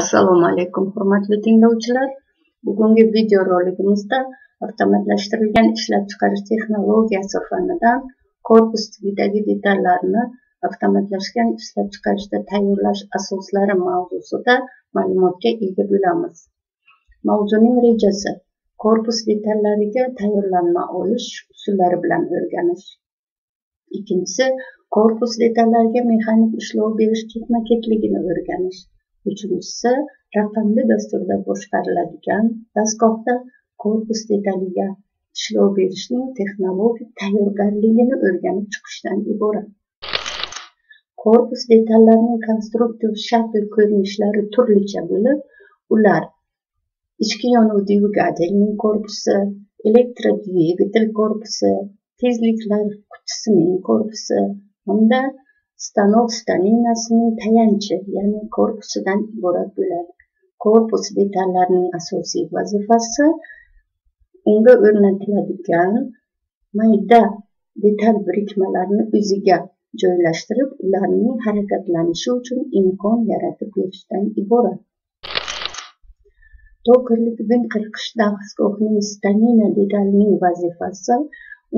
assalomu alaykum hurmatli tinglovchilar. Bugungi videorolikimizda avtomatlashtirilgan ishlab chiqarish texnologiyasi fanidan korpus tubidagi detallarni avtomatlashgan ishlab chiqarishda tayyorlash asoslari mavzusida ma'lumotga ega bo'lamiz. Mavzuning rejasi korpus detallariga tayyorlanma olish usullari bilan o'rganish. Ikkinchisi korpus detallariga mexanik ishlov berish ketma ketligini o'rganish. Uchinchisi raqamli dasturda boshqariladigan dastgohda korpus detaliga ishlov berishning texnologik tayyorgarligini o'rganib chiqishdan iborat. Korpus detallarining konstruktiv shakl ko'rinishlari turlicha bo'lib ular ichki yonuv dvigatelning korpusi elektrodvigatel korpusi tezliklar qutisining korpusi hamda stanov staninasining tayanchi ya'ni korpusidan iborat bo'ladi. Korpus detallarining asosiy vazifasi unga o'rnatiladigan mayda detal birikmalarini o'ziga joylashtirib ularning harakatlanishi uchun imkon yaratib berishdan iborat. Tokerlik bin qirqish dastgohning stanina detalining vazifasi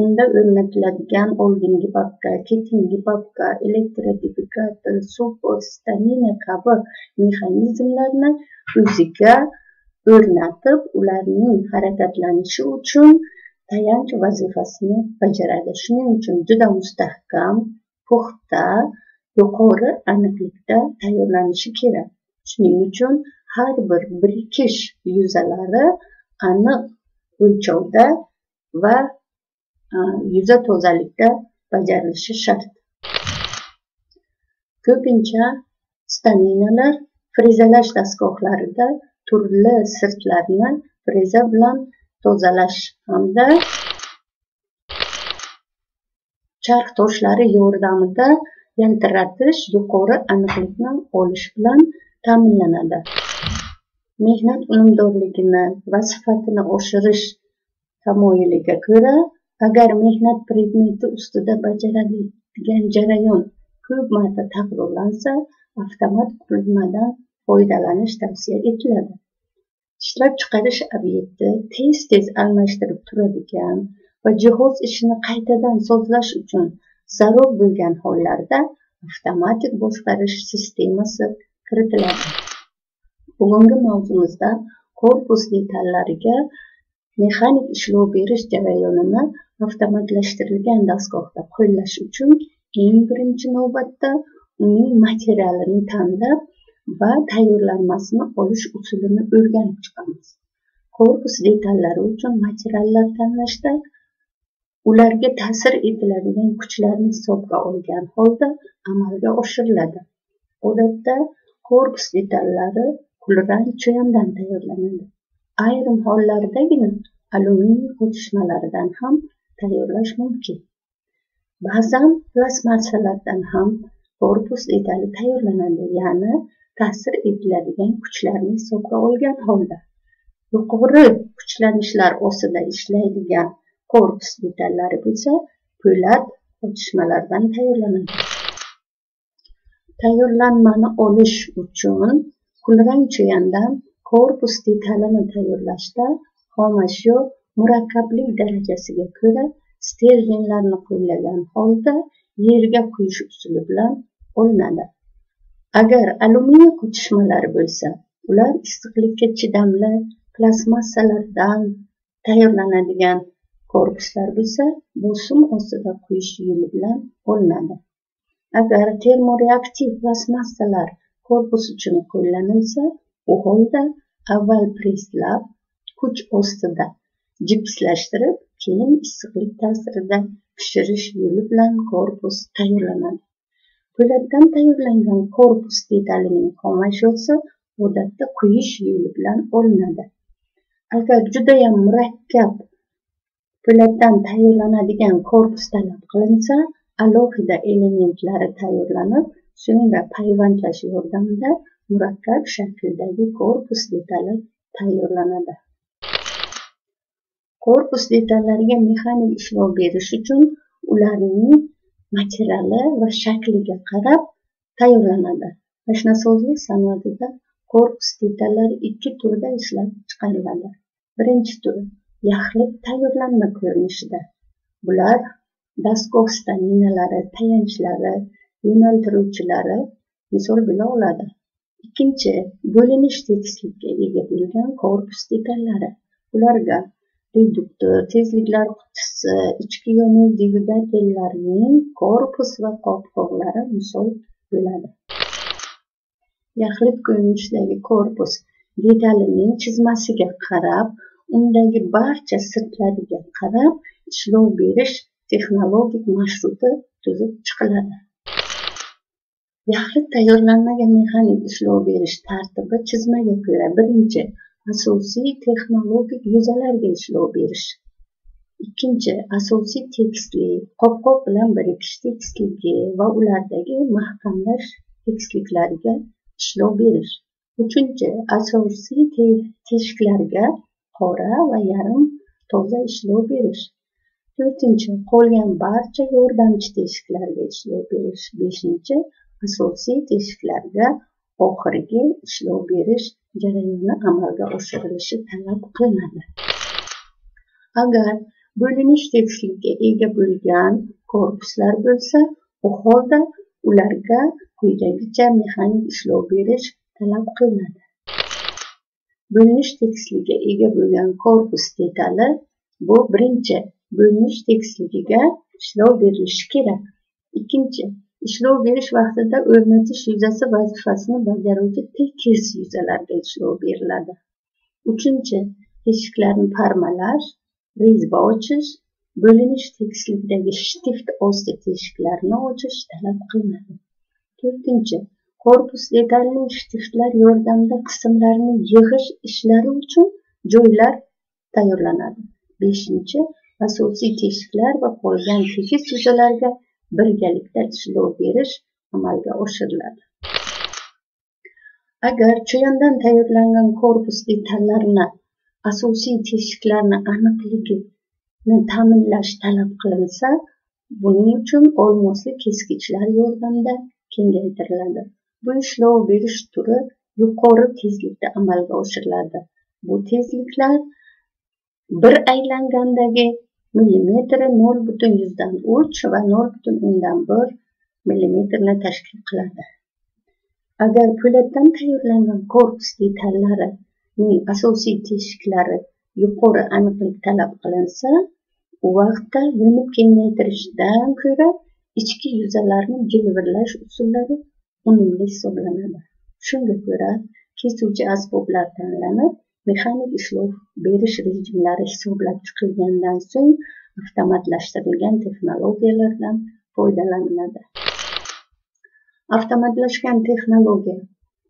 unda o'rnatiladigan oldingi papka ketingi papka elektrodvigatel supostamina kabi mexanizmlarni o'ziga o'rnatib ularning harakatlanishi uchun tayanch vazifasini bajaradi. Shuning uchun juda mustahkam puxta yuqori aniqlikda tayyorlanishi kerak. Shuning uchun har bir birikish yuzalari aniq o'lchovda va yuza tozalikda bajarilishi shart ko'pincha staninalar frezalash dastgohlarida turli sirtlarni freza bilan tozalash hamda charx toshlari yordamida yaltiratish yuqori aniqlikni olish bilan ta'minlanadi mehnat unumdorligini va sifatini oshirish tamoyiliga ko'ra agar mehnat predmeti ustida bajaradigan jarayon ko'p marta takrorlansa avtomat qurilmadan foydalanish tavsiya etiladi. Ishlab chiqarish obyekti tez tez almashtirib turadigan va jihoz ishini qaytadan sozlash uchun zarur bo'lgan hollarda avtomatik boshqarish sistemasi kiritiladi. Bugungi mavzumizda korpus detallariga mexanik ishlov berish jarayonini avtomatlashtirilgan dastgohda qo'llash uchun eng birinchi navbatda uning materialini tanlab va tayyorlanmasini olish usulini o'rganib chiqamiz. Korpus detallari uchun materiallar tanlashda ularga ta'sir etiladigan kuchlarni hisobga olgan holda amalga oshiriladi. Odatda korpus detallari kulrang cho'yandan tayyorlanadi. Ayrim hollardagina alyuminiy qotishmalaridan ham tayyorlash mumkin. Ba'zan plastmassalardan ham korpus detali tayyorlanadi ya'ni ta'sir etiladigan kuchlarni hisobga olgan holda. Yuqori kuchlanishlar ostida ishlaydigan korpus detallari bo'lsa po'lat otishmalardan tayyorlanadi. Tayyorlanmani olish uchun kulrang cho'yandan korpus detalini tayyorlashda xomashyo murakkablik darajasiga ko'ra sterlinglarni qo'llagan holda yerga quyish usuli bilan olinadi agar alyuminiy qotishmalari bo'lsa ular issiqlikka chidamli plastmassalardan tayyorlanadigan korpuslar bo'lsa bosim ostida quyish yo'li bilan olinadi agar termoreaktiv plastmassalar korpus uchun qo'llanilsa u holda avval presslab kuch ostida gipslashtirib keyin issiqlik ta'sirida pishirish yo'li bilan korpus tayyorlanadi. Po'latdan tayyorlangan korpus detalining xomashyosi odatda quyish yo'li bilan olinadi. Agar judayam murakkab po'latdan tayyorlanadigan korpus talab qilinsa alohida elementlari tayyorlanib so'ngra payvandlash yordamida murakkab shakldagi korpus detali tayyorlanadi. Korpus detallariga mexanik ishlov berish uchun ularning materiali va shakliga qarab tayyorlanadi. Mashinasozlik sanoatida korpus detallari ikki turda ishlab chiqariladi. Birinchi turi yaxlit tayyorlanma ko'rinishida. Bular dastgoh staninalari tayanchlari yo'naltiruvchilari misol bo'la oladi. Ikkinchi bo'linish tekislikka ega bo'lgan korpus detallari. Ularga reduktor tezliklar qutisi ichki yonuv dvigatellarining korpus va qopqoqlari misol bo'ladi. Yaxlit ko'rinishdagi korpus detalining chizmasiga qarab undagi barcha sirtlariga qarab ishlov berish texnologik marshruti tuzib chiqiladi. Yaxlit tayyorlanmagan mexanik ishlov berish tartibi chizmaga ko'ra birinchi asosiy texnologik yuzalarga ishlov berish. Ikkinchi asosiy tekstli qopqoq bilan birikish tekstligi va ulardagi mahkamlash tekstliklariga ishlov berish. Uchinchi asosiy teshiklarga qora va yarim toza ishlov berish. To'rtinchi qolgan barcha yordamchi teshiklarga ishlov berish. Beshinchi asosiy teshiklarga oxirgi ishlov berish. Jarayoni amalga oshirilishi talab qilinadi. Agar bo'linish tekisligiga ega bo'lgan korpuslar bo'lsa u holda ularga quyidagicha mexanik ishlov berish talab qilinadi. Bo'linish tekisligiga ega bo'lgan korpus detali bu birinchi bo'linish tekisligiga ishlov berilishi kerak. Ikkinchi ishlov berish vaqtida o'rnatish yuzasi vazifasini bajaruvchi tekis yuzalarga ishlov beriladi. Uchinchi teshiklarni parmalash rezba ochish bo'linish tekisligidagi shtift osti teshiklarni ochish talab qilinadi. To'rtinchi korpus detalining shtiftlar yordamida qismlarni yig'ish ishlari uchun joylar tayyorlanadi. Beshinchi asosiy teshiklar va qolgan tekis yuzalarga birgalikda ishlov berish amalga oshiriladi. Agar chuyondan tayyorlangan korpus detallarini asosiy teshiklarni aniqligini ta'minlash talab qilinsa buning uchun olmosli kesgichlar yordamida kengaytiriladi. Bu ishlov berish turi yuqori tezlikda amalga oshiriladi. Bu tezliklar bir aylangandagi millimetri nol butun yuzdan uch va nol butun o'ndan bir millimetrni tashkil qiladi agar po'latdan tayyorlangan korpus detallarining asosiy teshiklari yuqori aniqlik talab qilinsa u vaqtda yunib kengaytirishdan ko'ra ichki yuzalarni jilvirlash usullari unumli hisoblanadi shunga ko'ra kesuvchi asboblar tanlanib mexanik ishlov berish rejimlari hisoblab chiqilgandan so'ng avtomatlashtirilgan texnologiyalardan foydalaniladi. Avtomatlashgan texnologiya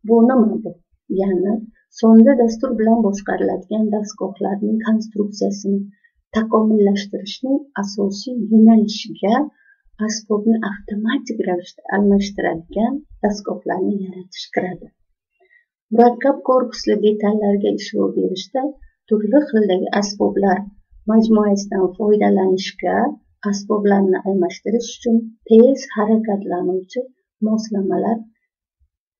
bu nima bu? Ya'ni sonda dastur bilan boshqariladigan dastgohlarning konstruksiyasini takomillashtirishning asosiy yo'nalishiga asbobni avtomatik ravishda almashtiradigan dastgohlarni yaratish kiradi. Murakkab korpusli detallarga ishlov berishda turli xildagi asboblar majmuasidan foydalanishga asboblarni almashtirish uchun tez harakatlanuvchi moslamalar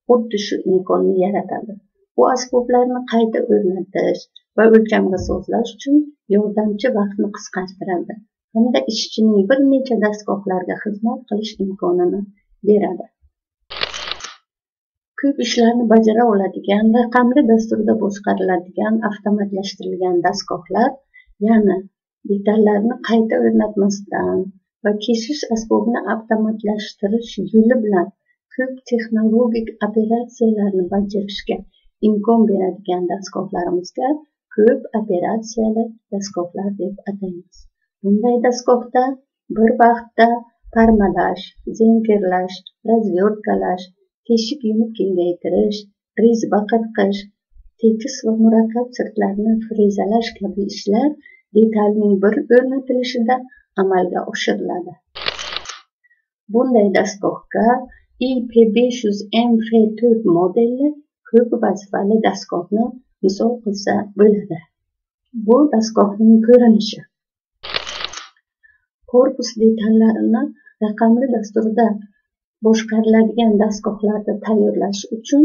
xuddi shu imkonni yaratadi. Bu asboblarni qayta o'rnatish va o'lchamga sozlash uchun yordamchi vaqtni qisqartiradi hamda ishchining bir necha dastgohlarga xizmat qilish imkonini beradi. Ko'p ishlarni bajara oladigan raqamli dasturda boshqariladigan avtomatlashtirilgan dastgohlar ya'ni detallarni qayta o'rnatmasdan va keshish asbobini avtomatlashtirish yo'li bilan ko'p texnologik operatsiyalarni bajarishga imkon beradigan dastgohlarimizga ko'p operatsiyali dastgohlar deb ataymiz. Bunday dastgohda bir vaqtda parmalash zenkerlash razvertkalash teshib yumib kengaytirish rezba qirqish tekis va murakkab sirtlarni frezalash kabi ishlar detalning bir o'rnatilishida amalga oshiriladi. Bunday dastgohga ip besh yuz mf 4 modelli ko'p vazifali dastgohni misol qilsa bo'ladi. Bu dastgohning ko'rinishi. Korpus detallarini raqamli dasturda boshqariladigan dastgohlarni tayyorlash uchun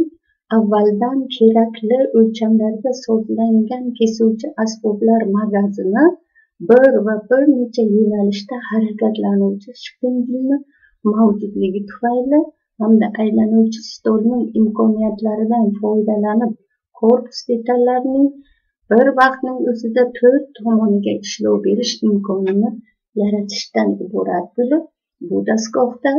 avvaldan kerakli o'lchamlarda sozlangan kesuvchi asboblar magazini bir va bir necha yo'nalishda harakatlanuvchi shpindelni mavjudligi tufayli hamda aylanuvchi stolning imkoniyatlaridan foydalanib korpus detallarining bir vaqtning o'zida to'rt tomoniga ishlov berish imkonini yaratishdan iborat bo'lib bu dastgohda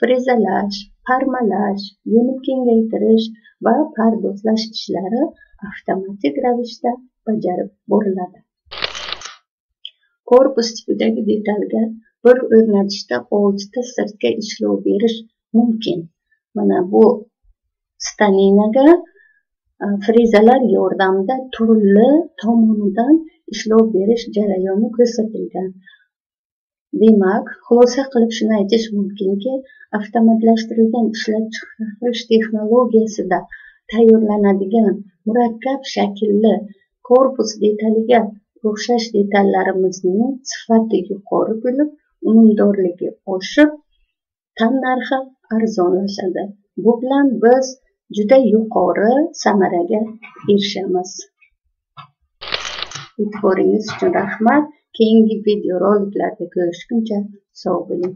frezalash parmalash yunib kengaytirish va pardozlash ishlari avtomatik ravishda bajarib boriladi. Korpus tipidagi detalga bir o'rnatishda oltita sirtga ishlov berish mumkin. Mana bu staninaga e, frezalar yordamida turli tomonidan ishlov berish jarayoni ko'rsatilgan. Demak xulosa qilib shuni aytish mumkinki avtomatlashtirilgan ishlab chiqarish texnologiyasida tayyorlanadigan murakkab shaklli korpus detaliga o'xshash detallarimizning sifati yuqori bo'lib unumdorligi oshib tannarxi arzonlashadi. Bu bilan biz juda yuqori samaraga erishamiz. E'tiboringiz uchun rahmat. Keyingi videoroliklarda ko'rishguncha sog' bo'ling.